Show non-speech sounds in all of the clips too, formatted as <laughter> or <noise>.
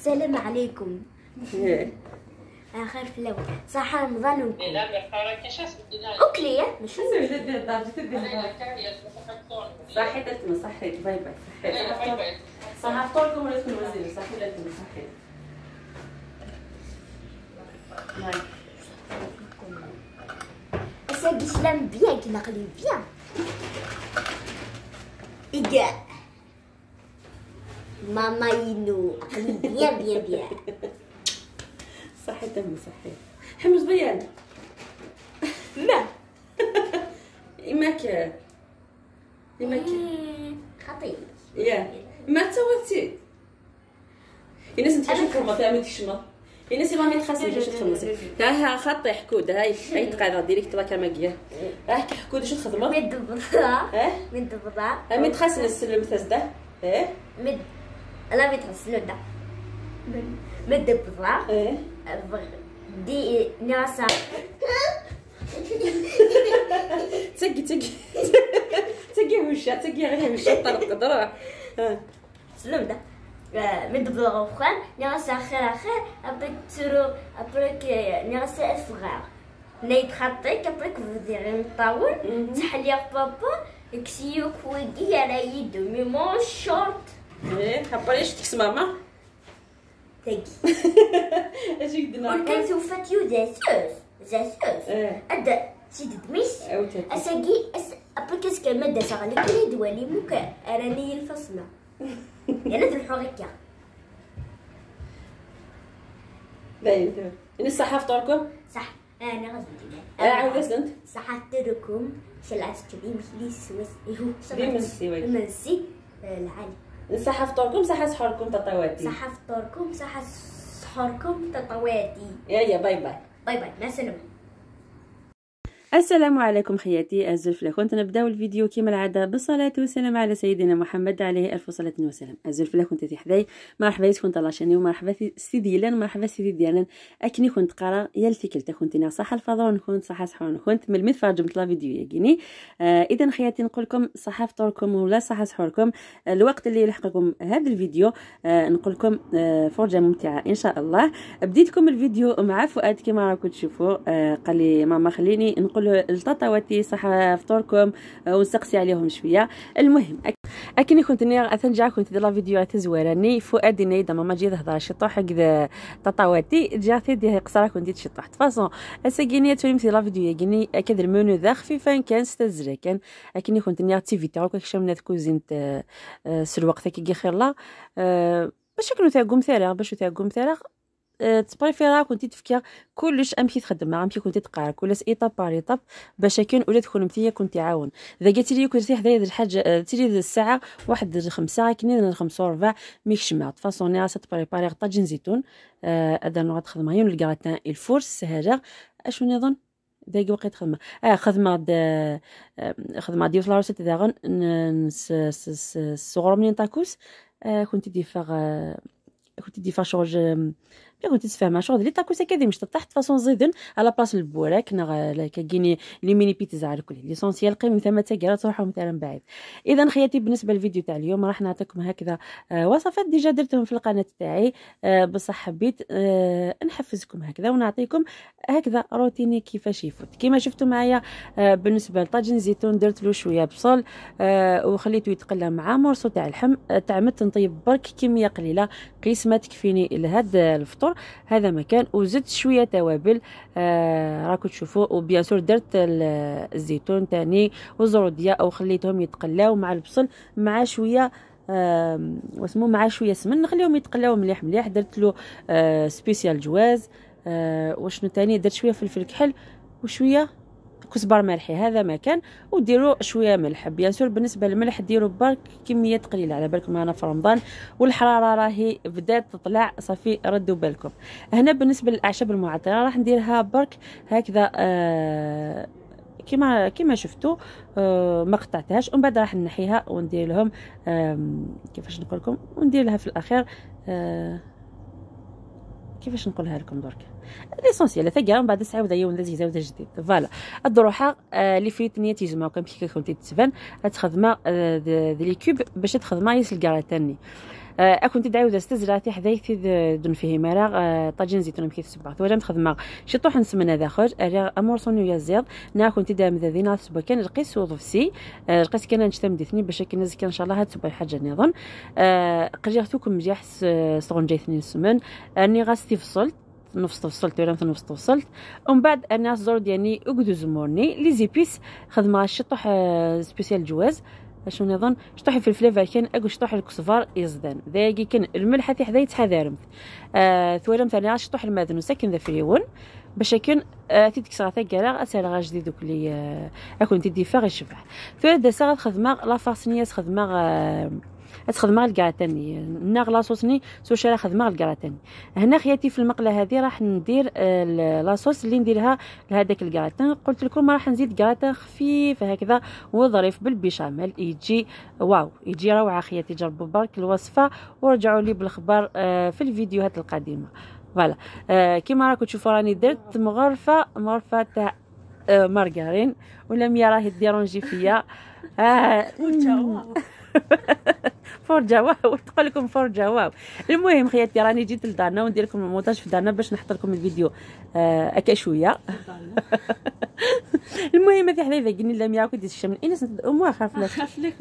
السلام عليكم. إيه. اخر فلو صح رمضان شو اسمه أوكلي مش صحيت صحيت باي باي صحيت. صح فطوركم ولا تكون وزير صحيت أنتم صحيت. هاي. Ça je l'aime bien, qu'il arrive bien. Iga. Mama Ino, arrive bien, bien, bien. صحيت امي صحيت حمص بيان. ما إماك إماك خطير. يا. ما تسوتي الناس انت شوف كما تعمل تشما الناس ما متخاصم باش تخلصي ها ها خطي حكود هاي هاي تقاعد ديريكت بلا كما كيا. ها حكود شو تخدمه؟ مد بضاع ها؟ مد بضاع ها متخاصم السلم ها مد لا بتحسنوا ده مد بضاع ها دي ناسا. تسقي تسقي تسقي تسقي غير وشا طرق ها. سلم ده مد بضاع وخان ناسا خير خير. après ترو que ناسا إفغار. نيت خطيك vous direz مطاول تحليا بابا. كسيو كويدي على يدو. مي مون شورت. إيه حبريش تكس ماما. تاكي. اش يدنا وكان سوف تيو زاسوس زاسوس إيه. أدا سيد دميس أساقي أس أبا كاس كلمة شغالي كري دوالي موكا. أراني الفصلة <laughs> يعني ذو الحركة باين إني صحة فطوركم صح. أنا غزلتي آه عاودت أنت. صحت لكم. شلعت كريم لي سوس إيهو بيمنسي وي. بيمنسي العالي صحة فطوركم صحة سحوركم تطواتي صح فطوركم صح سحوركم تطواتي يا يا bye bye. bye bye مع السلامة. السلام عليكم خياتي الزلفلة كنت نبداو الفيديو كما العادة بالصلاة والسلام على سيدنا محمد عليه ألف صلاة وسلام. الزلفلة كنت في حداي. مرحبا كنت لاشاني ومرحبا سيدي لأن مرحبا سيدي ديالا أكني كنت قرا يا الفكرة كنت أنا صح الفضاء كنت صح سحور كنت من الميت فرجمت لا فيديو ياكيني آه إذا خياتي نقول لكم صح فطوركم ولا صح سحوركم الوقت اللي يلحقكم هذا الفيديو آه نقول لكم آه فرجة ممتعة إن شاء الله. بديتكم الفيديو مع فؤاد كما راكم تشوفوا. آه قال لي ماما خليني نقول لطاطاواتي صح فطوركم آه ونسقسي عليهم شوية. المهم أكني كنت ني اتنجع كنت ندير لا فيديوهات زويراني فؤاد نيدا ماما جي تهضر شطوح كذا طاطاواتي جات دي قصرا كنت تشطح فاصون اساكيني تولي مثل لا فيديو ياكيني كذا المنيو ذا خفيفا كان ستزرا كان أكني كنت ني أكتيفيتي هكا كشمنا كوزينت سلوقت كي خير لا. باش كنو تاع مثالة باش تاع مثالة تبريفيرا كنتي تفكر كلش أمشي تخدم امشي كنتي تقرا كلش ايطاب بار ايطاب باش كان ولا تكون متيا كنت تعاون إذا قلت لي كنت حدايا الحاجة تيجي الساعة واحد خمسة كني خمسة وربع ميك شمعت فاصون راسها تبريباري طاجين زيتون هذا نوع خدمه يون الكراتان الفورس هذا اشو نظن؟ ذاك وقت خدمة. آه خدمة د خدمة ديال فلاروس تاغن الصغر منين تاكوس آه كنت ديفاغ كنت ديفاغ شغل كنت تفهم شغل اللي تاكو سكادي مش تحت فاصون زيدن على place البوراك نغ كايني les mini pizzas على كل l'essentiel قيم ثم تاكرا تروحوا مثلا بعيد. اذا خياتي بالنسبة للفيديو تاع اليوم راح نعطيكم هكذا آه وصفات déjà درتهم في القناة تاعي آه بصح حبيت آه نحفزكم هكذا ونعطيكم هكذا روتيني كيفاش يفوت. كيما شفتوا معايا بالنسبة لطاجين زيتون درت له شوية بصل وخليته يتقلى مع morceau تاع اللحم تعمدت نطيب برك كمية قليلة قيس ما تكفيني لهذا الفطور. هذا مكان وزدت شوية توابل. آه راكم تشوفوا. و bien sûr درت الزيتون تاني والزروديه أو خليتهم يتقلاو مع البصل مع شوية آه واسمو مع شوية سمن. نخليهم يتقلاو مليح مليح. درت له آه spécial جواز. آه وشنو تاني؟ درت شوية فلفل كحل وشوية كزبر ملحي. هذا ما كان. وديروا شوية ملح. bien sûr بالنسبة للملح ديروا برك كميات قليلة. على بالكم أنا في رمضان والحرارة راهي بدات تطلع. صافي ردوا بالكم. هنا بالنسبة للأعشاب المعطرة راح نديرها برك هكذا آه كما كما شفتوا آه ما قطعتهاش. ومن بعد راح نحيها وندير لهم كيفاش نقول لكم؟ وندير لها في الأخير آه كيفاش نقولها لكم درك l'essentiel ثقه من بعد ساعه ودا يوم لذيذه ودا جديد voilà الدروحه آه اللي في نيه تيجمعوا كم كي كنتي تسفن تخدم آه دي لي كوب باش تخدم يس الكراتاني آه كنت دعوة استزراتي حدايث دون فيه مرا طاجين زيتون مكيف سبعة ولا متخدمة شي طوح نسمنا داخل اريا امور صونيو يا زيض نا كنت دا مذاذينا سبا كان القيس وضفسي آه القيس كان نشتم ديثني باش كان نزكي ان شاء الله هاد سبا حاجة نظن قريغتوكم مجيح صغن جايثني السمن اني غاستي فصلت نفس توصلت ولا نفس توصلت. ومن بعد أنا زور ديالي اكدو زمورني لي زيبيس خدمة شطح سبيسيال جواز. شنو نظن؟ شطح الفلفل كان اكو شطح الكسفار يزدان ذاكي كان الملح حتى حدا يتحذرمت آه ثورم ثاني شطح الماذن ساكن ذا فريون. باش كان آه تيدك صغاتا كالا أسأل جديد دوك لي آه أكون تدي فاغ يشبح ثورد ساغ خدمة لا فاسنياس خدمة آه تخدم غير الكراتاني الناغ لاصوصني سو شرا خدمه الكراتاني هنا خياتي في المقلة هذه راح ندير la sauce اللي نديرها لهذاك الكراتان قلت لكم راح نزيد كراتان خفيف هكذا وظريف بال béchamel. يجي واو يجي روعة خياتي جربوا برك الوصفة. ورجعوا لي بالخبر آه، في الفيديوهات القادمه voilà. آه كيما راكم تشوفوا راني درت مغرفة مغرفة تاع آه مارغارين ولم يراه ديرونجي فيا. <laughs> <laughs> <laughs> فرجة واو. تقول لكم فرجة واو. المهم خياتي راني جيت لدارنا وندير لكم المونتاج في دارنا باش نحط لكم الفيديو آه أكا شوية. <laughs> المهم هذه حدا قلني لا مياكو ديت الشمل انس امو خاف لك خاف لك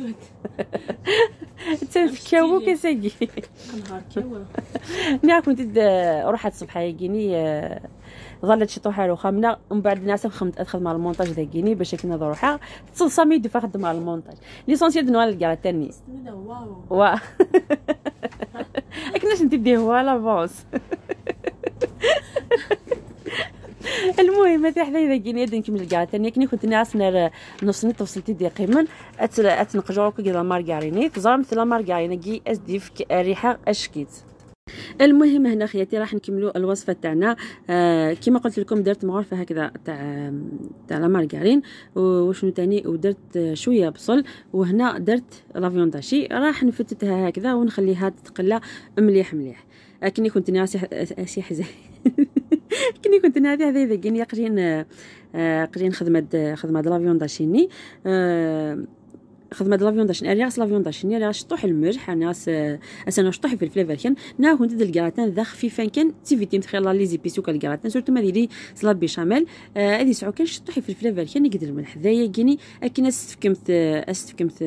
تفكاو كساكي نهار كيوا نعم كنت روحت الصبح يجيني آه، ظلت شي طوحة خامنه ومن بعد الناس خمت ادخل مع المونتاج ذاكيني باش كنا روحها تصل دو فخدم مع المونتاج. ليسونسيال دو نوال الكاع تاني واو. وا. <laughs> كناش ندير هو؟ لافونس <laughs> المهم هذه حدا اذا كيني يد نكمل كاع تاني كني كنت ناس نار نص نت وصلتي دي قيمن ات ات نقجو كي مارغاريني. تزرم لا مارغاريني كي اس ديف ريحه أشكيت. المهم هنا خياتي راح نكملوا الوصفة تاعنا. آه كما قلت لكم درت مغرفه هكذا تاع تاع لا مارغارين وشنو تاني؟ ودرت شوية بصل وهنا درت لافيون داشي. راح نفتتها هكذا ونخليها تتقلى مليح مليح. لكني كنت ناسي اسي حزين <laughs> كني كنت نادي هذا إذا كان يقرين آه، قرين خدمة خدمة لافيون داشيني آه خدمة لافيون داشن ارياس لافيون داشن يا شطوح الملح أنا اسنا شطوح في الفليفر. كان نا كنت د الكراتان ذا خفيفان. كان تيفيتي متخيل لي زيبيسو كال الكراتان. سورتو ما ديري سلا بيشاميل. هذه سعو كان شطوحي في الفليفر. كان يقدر الملح ذايا كيني. اكن استفكمت أستفكمت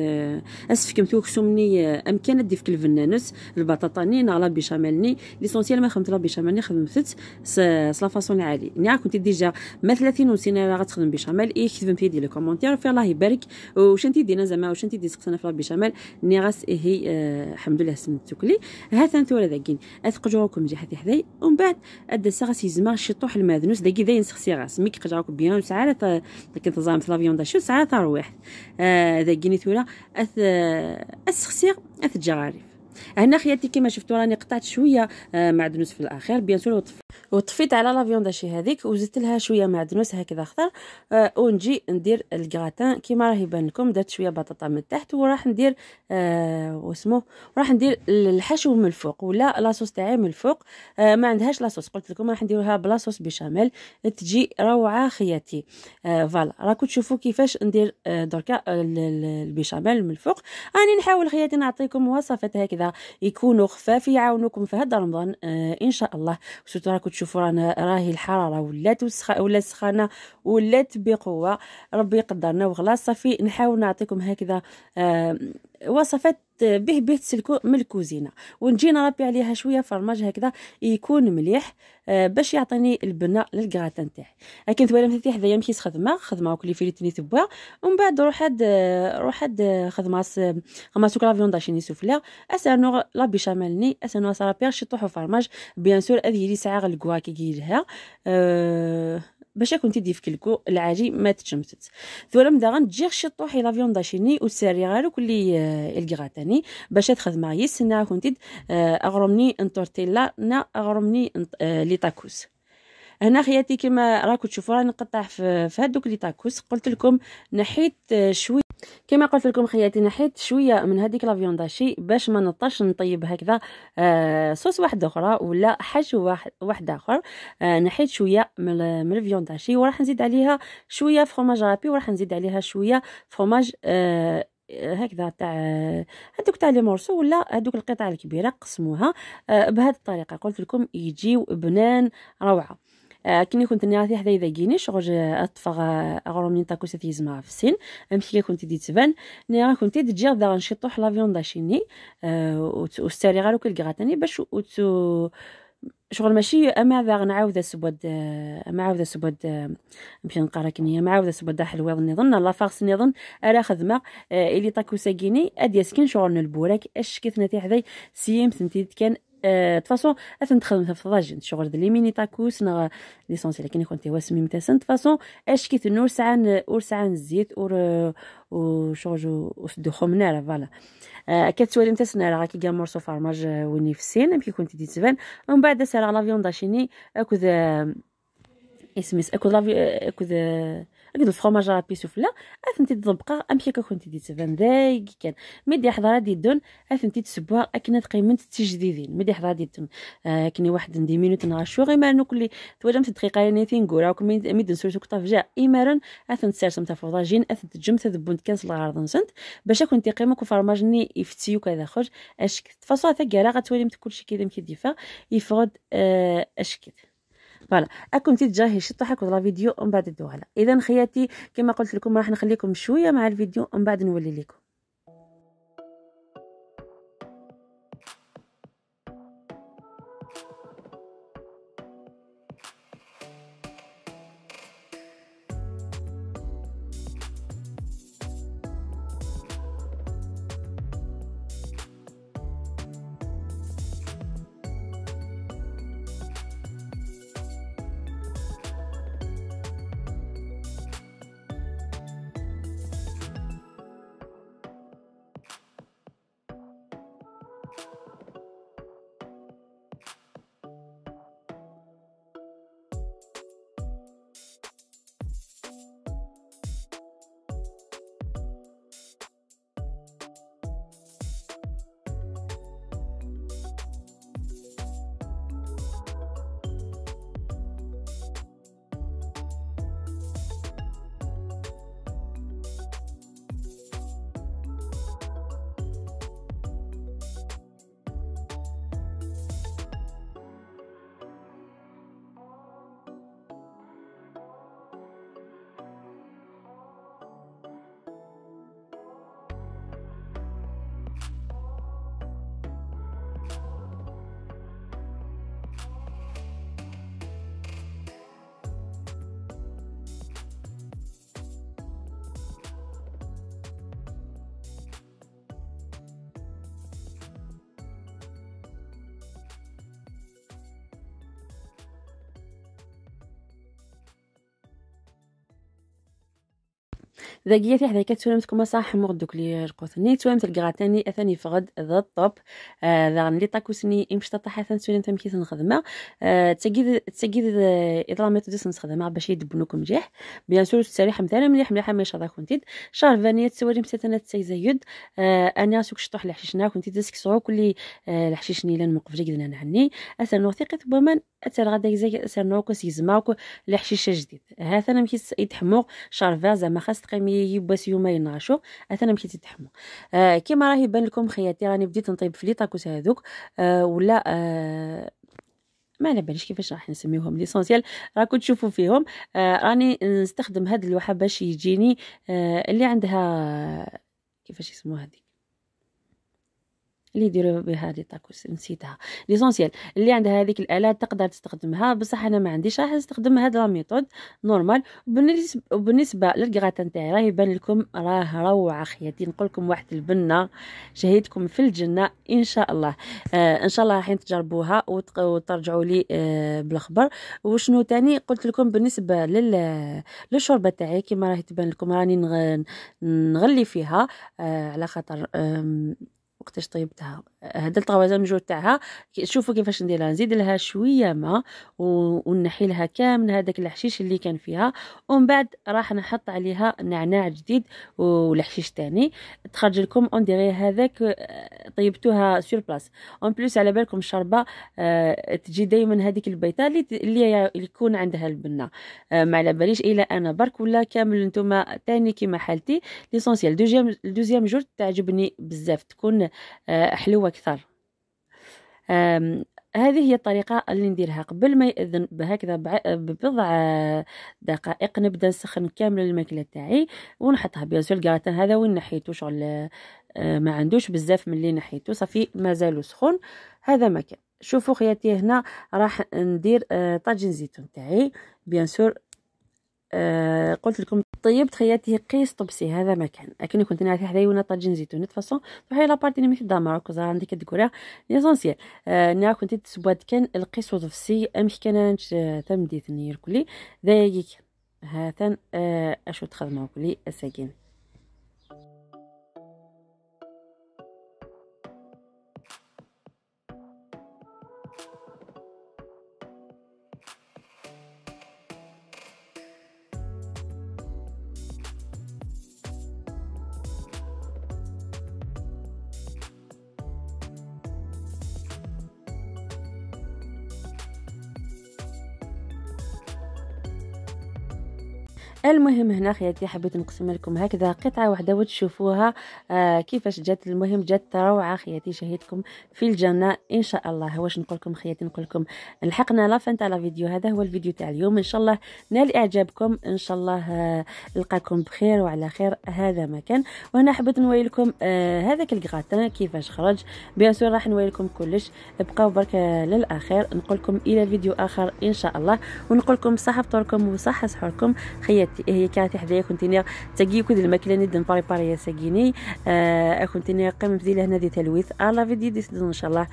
أستفكمت وكسومني امكان دي في الفنانوس. البطاطاني نا لا بيشاميلني ليسونسيال ما خدمت لا بيشاميلني خدمت سلا فاسون العالي نيا كنت ديجا ما 30 وسنه غتخدم بيشاميل. اي خدمت في دي لي كومونتير في الله يبارك. وشنتي دينا زعما واش انت ديسقسنا في ربي شمال نيغاس هي آه الحمد لله سمت تكلي هاتا نتورا ذاكين أثقجوكم جي حتى حذاي ومن بعد اد ساغس يزما شطوح الماذنوس. داكي ذا ينسخسي غاس ميك قجاوك bien ساعات لكن تزام في la viande hachée؟ ساعات تروح آه ذاكيني ثورا اث آه اسخسي أث جغاريف. هنا خياتي كما شفتوا راني قطعت شوية آه معدنوس في الأخير. bien sûr وطفيت على la viande هذيك وزدت لها شوية معدنوس هكذا اخضر آه ونجي ندير الكراتان كيما راه يبان لكم درت شوية بطاطا من تحت وراح ندير آه واسمو راح ندير الحشو من الفوق ولا la sauce تاعي من الفوق. آه ما عندهاش la sauce قلت لكم راح نديروها ب la sauce béchamel. تجي روعة خياتي. آه voilà. راكم تشوفوا كيفاش ندير آه دركا ال béchamel من الفوق. راني نحاول خياتي نعطيكم وصفات هكذا يكونوا خفاف يعاونوكم في هذا رمضان آه إن شاء الله. و surtout راكم تشوفوا رانا راهي الحرارة ولات وسخ ولا سخانة ولات بقوة. ربي يقدرنا وخلاص. صافي نحاول نعطيكم هكذا آه وصفات به به تسلكو من الكوزينة. ونجي نربي عليها شوية فرماج هكذا يكون مليح آه باش يعطيني البنه للكراتان تاعي لكن توالم مثلتي حدايا مكيس خدمه خدمه وكلي فيريتني تبوا ومن بعد روح هاد روح هاد خدماس خدماس كلا فيون داشيني سوفلا اسانو لا بيشاملني اسانو سارابير شي طوحو فرماج. بيان سور هذه لي ساعة الكوا كي كيلها أه باش كنتي ديف quelques العاجي ما تشمتت. ثورم داغن تجي شطوحي la viande hachée ني وساري غارو كلي آه، الكغاتاني باش تخدم يس نا كنتي آه، أغرمني ان tortilla نا أغرمني آه، les tacos هنا خياتي كما راكم تشوفوا راني نقطع في هذوك les tacos قلت لكم نحيت شوية كما قلت لكم خياتي نحيت شوية من هذيك la viande hachée باش ما نطاش نطيب هكذا آه صوص واحد أخرى ولا حشو واحد واحد آخر. آه نحيت شوية من من la viande hachée وراح نزيد عليها شوية fromage râpé وراح نزيد عليها شوية فروماج آه هكذا تاع هذوك تاع les morceaux ولا هذوك القطع الكبيرة قسموها آه، بهذه الطريقة. قلت لكم يجيو بنان روعة. آه، كني كنت نعرف حدا إذا كيني شغل أطفغ اغرم من taco تيزما في السين أمشي كنت دي تبان. ني كنت تجي غدا نشطوح لا فيون داشيني وستاري غير كل كغاتاني باش شغل ماشي أما ذا نعاود سبود أما عاود سبود نمشي نقرا كنيه ما عاود سبود حلوة نظن لا فاغس نظن أرا خدمة إلي طاكو ساكيني ادي سكين شغل البوراك أش كيتنا تي حداي؟ سيم سنتيت كان تفاصون اثن تخدم في ضاجن شغل لي ميني تاكوس نا ليسونسي لكن كنت واسمي متسن تفاصون اش كيت نور ساعان اور ساعان الزيت اور وشغل وسدو خمناره فوالا كتسوالي متسن راه كي كاع مورسو فرماج ويني في السين كي كنت دي ومن بعد سرا لا فيون داشيني اكو اسميس اكو لا اكو هكذا الفرomاج راه بيسوفلا أثنتي تطبقا امشي كنتي دي تبان ذاك كان مدي حضره دي دون أثنتي تسبوا أكنا تقيمنت تجديدين مدي حضره دي دون آه كني واحد ندي مينوت نغشو غير ما نو كلي توجمت دقيقه يعني تنقول راكم ميد نسولتو كطاف جا. ايمارن اثن تسرسم تفوضاجين اثن تجم تذبون كانس الغرض نسنت. باش كنتي قيمه كفرماجني يفتيو كذا خرج أشكت. فاصو ثقه غتولي كلشي كذا مكيديفا يفرض آه أشكت. فوالا. اكون تجاهي شطح هاكو لا فيديو ومن بعد دوها اذا خياتي كما قلت لكم راح نخليكم شوية مع الفيديو ومن بعد نولي لكم. ذاكية حدا كتسولمتكم صح مغ دوك لي رقوثني توامت الكغاتاني اثاني فغد ذا الطوب آه ذا لي طاكوسني امش طاح اثان سولمت مكيس نخدمها آه تسقيد تسقيد اذا ميثوديس نخدمها باش يدبنوكم مليح. بيان سور التساريح مثلا مليح مليح ما يشرا كنتيد شهر فانية مساتنا تسيزايد آه أنا سوك شطوح الحشيشنا كنتي تسك صعو كل آه الحشيشني لأن موقف جدنا نعني أثر نوثيقي ثبوما أثر غدا زي أثر نوكو سيزماكو الحشيشه جديد. هذا مكيس يتحمو شهر زعما خاص تقيمي يباس يوما ينعشو اثنا مشيتي تحمو. آه كيما راه يبان لكم خياتي راني بديت نطيب في لي طاكوس هذوك آه ولا آه ما على باليش كيفاش راح نسميوهم ليسونسيال راكم تشوفوا فيهم. آه راني نستخدم هاد اللوحه باش يجيني آه اللي عندها كيفاش يسموها هذيك اللي يديروا بها دي طاكوس نسيتها. l'essentiel اللي عندها هذيك الآلات تقدر تستخدمها. بصح أنا ما عنديش راح نستخدم هاد la méthode normale وبالنسبة للكغاتان تاعي راه يبان لكم راه روعة خياتي نقول لكم واحد البنه شهيتكم في الجنة إن شاء الله. آه إن شاء الله راح تجربوها وترجعوا لي آه بالخبر وشنو تاني؟ قلت لكم بالنسبة لل للشوربة تاعي كما راه تبان لكم راني نغلي فيها آه على خاطر وقتاش طيبتها. هذا ال troisième jour تاعها. شوفوا كيفاش نديرها. نزيد لها شوية ماء ونحي لها كامل هذاك الحشيش اللي كان فيها. ومن بعد راح نحط عليها نعناع جديد والحشيش تاني. تخرج لكم. on dirait هذاك آه، طيبتوها sur place en plus على بالكم الشربة آه، تجي دائما هذيك البيضة اللي اللي يكون عندها البنة. آه، ما على باليش. إلا أنا برك ولا كامل نتوما تاني كيما حالتي. l'essentiel deuxième deuxième jour تعجبني بزاف. تكون حلوة أكثر. هذه هي الطريقة اللي نديرها. قبل ما يأذن بهكذا ببضع دقائق نبدأ نسخن كامل الماكلة تاعي ونحطها bien sûr ال gratin هذا وين نحيتو؟ شغل آه، ما عندوش بزاف من اللي نحيتو. صافي مازالو سخون. هذا مكان شوفوا خياتي هنا راح ندير آه، طاجين زيتون تاعي. بيان سور آه قلت لكم طيبت خياتي قيس طبسي هذا مكان لكن كنت نعرف حدايا ونا طاجين زيتون فاصون فهي لابارتي اللي مثل دامار كوزا عندك تقولها ليسونسيال آه كنت تسبوات كان القيس وطبسي امش كان تمديت نير كلي. ذايك هاتن آه أشو تخدموا كلي الساكن المهم هنا خياتي حبيت نقسم لكم هكذا قطعة واحدة وتشوفوها آه كيفاش جات المهم جات روعة. خياتي شهيتكم في الجنة إن شاء الله. واش نقول لكم خياتي؟ نقول لكم لحقنا la fin تاع الفيديو هذا هو الفيديو تاع اليوم. إن شاء الله نال إعجابكم. إن شاء الله آه نلقاكم بخير وعلى خير. هذا ما كان. وهنا حبيت نوري لكم آه هذاك الكغاتان كيفاش خرج؟ bien sûr راح نوري لكم كلش. بقاو برك للاخير نقول لكم إلى فيديو آخر إن شاء الله. ونقول لكم صحة فطوركم وصحة سحوركم. خياتي. هي كانت حدايا كنت تاكي كود الماكله باري باري ساكيني آه كنت قيم بديله هنا دي تلويث الا فيديو دي ان شاء الله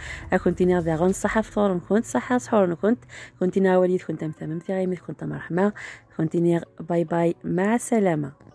كنت ذا غن صحه فطور كنت صحه سحور كنت كنت وليد كنت مثلا غيمي كنت مرحمه كنت باي باي مع السلامه